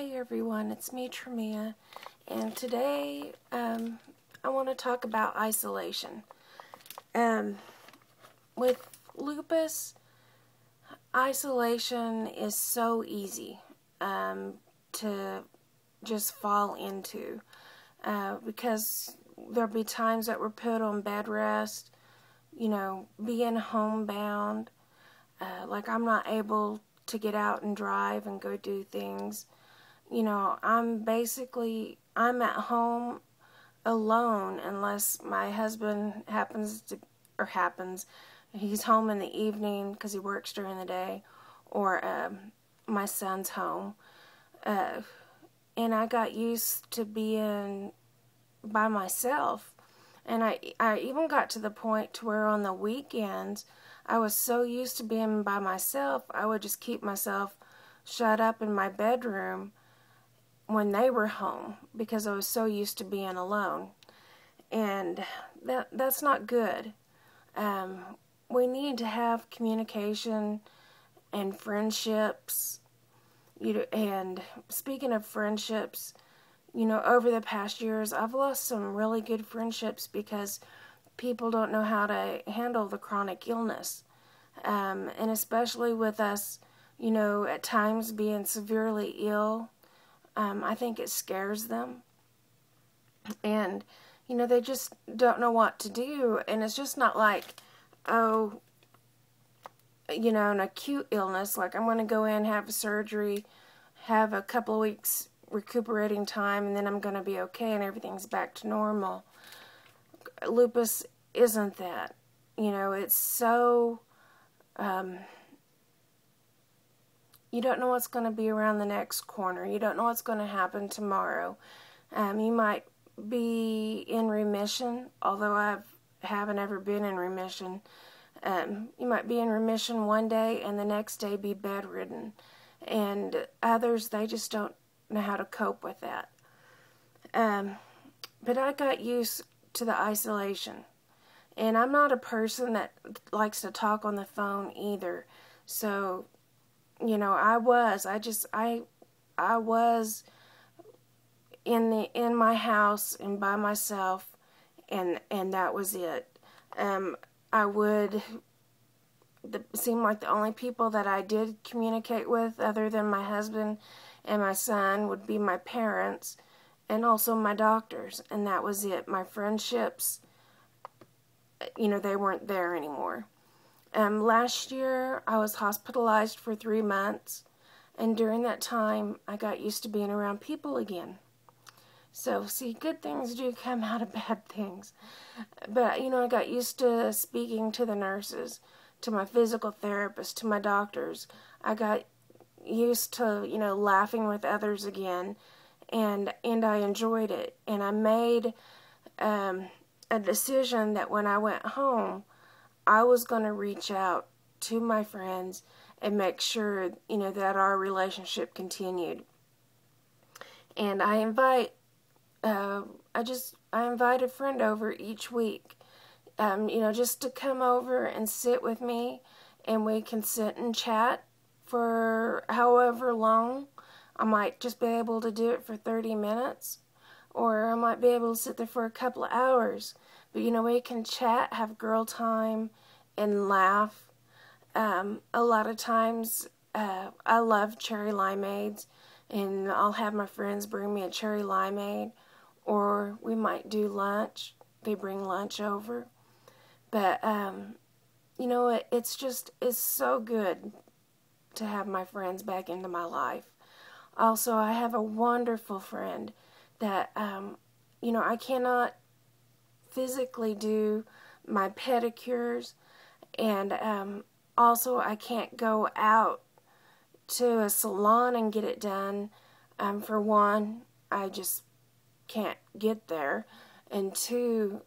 Hey everyone, it's me, Tremia, and today um, I want to talk about isolation. Um, with lupus, isolation is so easy um, to just fall into uh, because there'll be times that we're put on bed rest, you know, being homebound, uh, like I'm not able to get out and drive and go do things you know, I'm basically I'm at home alone unless my husband happens to or happens he's home in the evening because he works during the day or um, my son's home. Uh, and I got used to being by myself. And I I even got to the point to where on the weekends I was so used to being by myself I would just keep myself shut up in my bedroom when they were home because I was so used to being alone. And that that's not good. Um, we need to have communication and friendships. You know, and speaking of friendships, you know, over the past years, I've lost some really good friendships because people don't know how to handle the chronic illness. Um, and especially with us, you know, at times being severely ill um, I think it scares them. And, you know, they just don't know what to do. And it's just not like, oh, you know, an acute illness, like I'm going to go in, have a surgery, have a couple of weeks recuperating time, and then I'm going to be okay and everything's back to normal. Lupus isn't that. You know, it's so. Um, you don't know what's going to be around the next corner. You don't know what's going to happen tomorrow. Um, you might be in remission, although I haven't ever been in remission. Um, you might be in remission one day and the next day be bedridden. And others, they just don't know how to cope with that. Um, but I got used to the isolation. And I'm not a person that likes to talk on the phone either. So you know, I was. I just I I was in the in my house and by myself and and that was it. Um I would the, seem like the only people that I did communicate with other than my husband and my son would be my parents and also my doctors and that was it. My friendships you know, they weren't there anymore. Um, last year, I was hospitalized for three months, and during that time, I got used to being around people again. So, see, good things do come out of bad things. But, you know, I got used to speaking to the nurses, to my physical therapist, to my doctors. I got used to, you know, laughing with others again, and and I enjoyed it. And I made um, a decision that when I went home, I was going to reach out to my friends and make sure, you know, that our relationship continued. And I invite, uh, I just, I invite a friend over each week, um, you know, just to come over and sit with me and we can sit and chat for however long. I might just be able to do it for 30 minutes or I might be able to sit there for a couple of hours. But you know, we can chat, have girl time, and laugh. Um, a lot of times, uh, I love cherry limeades, and I'll have my friends bring me a cherry limeade, or we might do lunch. They bring lunch over. But, um, you know, it, it's just, it's so good to have my friends back into my life. Also, I have a wonderful friend that, um, you know, I cannot physically do my pedicures, and um, also I can't go out to a salon and get it done. Um, for one, I just can't get there, and two,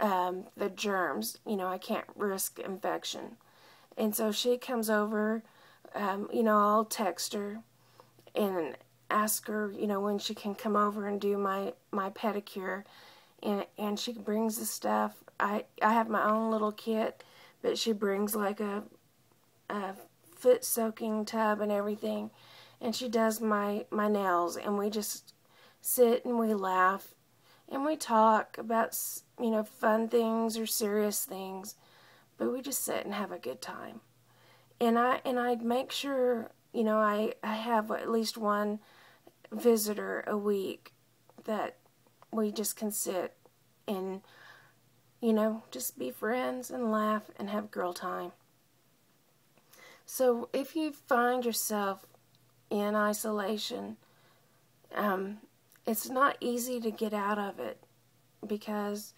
um, the germs. You know, I can't risk infection, and so she comes over. Um, you know, I'll text her and ask her, you know, when she can come over and do my my pedicure, and and she brings the stuff. I I have my own little kit, but she brings like a a foot soaking tub and everything, and she does my, my nails, and we just sit and we laugh and we talk about, you know, fun things or serious things, but we just sit and have a good time. And I and I make sure, you know, I I have at least one visitor a week that we just can sit and you know, just be friends and laugh and have girl time. So if you find yourself in isolation, um, it's not easy to get out of it because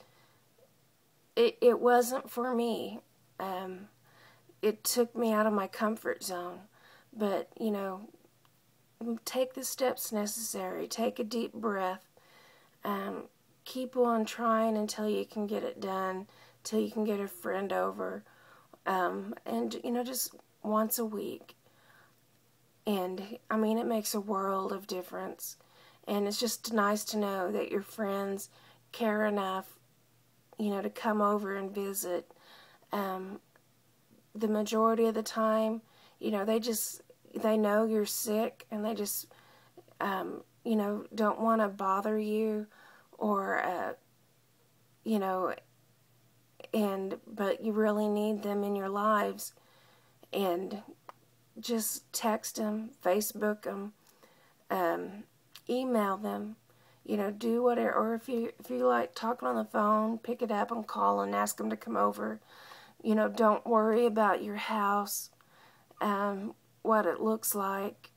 it, it wasn't for me. Um, it took me out of my comfort zone. But, you know, take the steps necessary. Take a deep breath. Um, keep on trying until you can get it done, till you can get a friend over. Um, and, you know, just once a week. And, I mean, it makes a world of difference. And it's just nice to know that your friends care enough, you know, to come over and visit. Um, the majority of the time, you know, they just, they know you're sick and they just, um, you know, don't want to bother you or, uh, you know, and, but you really need them in your lives. And just text them, Facebook them, um, email them, you know, do whatever. Or if you if you like talking on the phone, pick it up and call and ask them to come over. You know, don't worry about your house, um, what it looks like,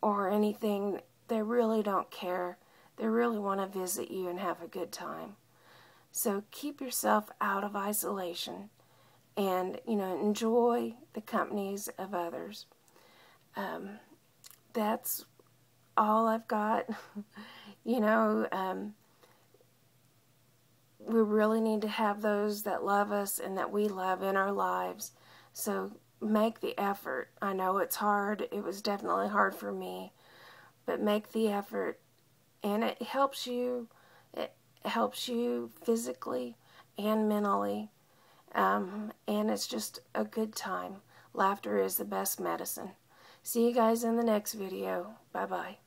or anything. They really don't care. They really want to visit you and have a good time. So keep yourself out of isolation and, you know, enjoy the companies of others. Um, that's all I've got. you know, um, we really need to have those that love us and that we love in our lives. So make the effort. I know it's hard. It was definitely hard for me. But make the effort. And it helps you. It helps you physically and mentally. Um, and it's just a good time. Laughter is the best medicine. See you guys in the next video. Bye-bye.